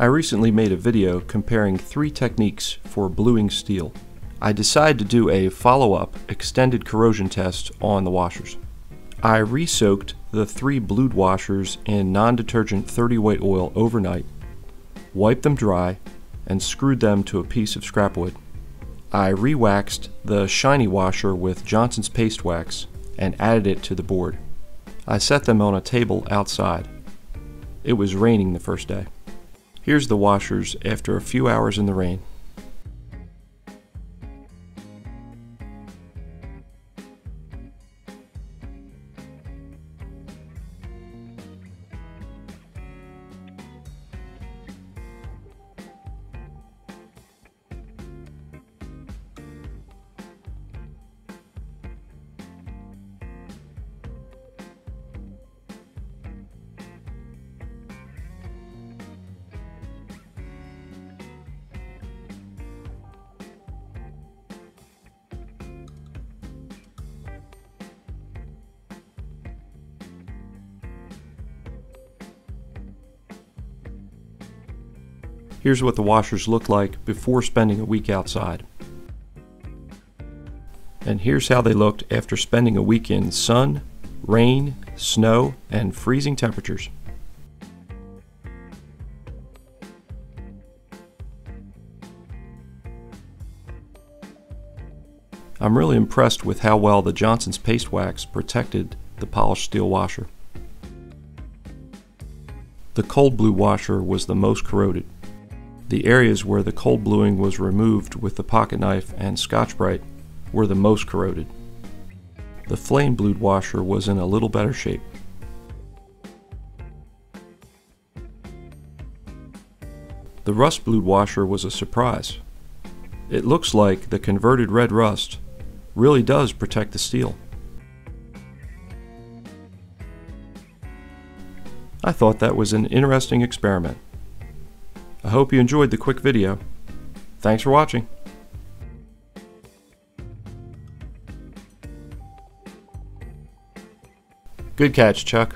I recently made a video comparing three techniques for bluing steel. I decided to do a follow-up extended corrosion test on the washers. I re-soaked the three blued washers in non-detergent 30 weight oil overnight, wiped them dry, and screwed them to a piece of scrap wood. I re-waxed the shiny washer with Johnson's paste wax and added it to the board. I set them on a table outside. It was raining the first day. Here's the washers after a few hours in the rain. Here's what the washers look like before spending a week outside. And here's how they looked after spending a week in sun, rain, snow, and freezing temperatures. I'm really impressed with how well the Johnson's Paste Wax protected the polished steel washer. The cold blue washer was the most corroded. The areas where the cold bluing was removed with the pocket knife and Scotch-Brite were the most corroded. The flame blued washer was in a little better shape. The rust blued washer was a surprise. It looks like the converted red rust really does protect the steel. I thought that was an interesting experiment. I hope you enjoyed the quick video. Thanks for watching. Good catch, Chuck.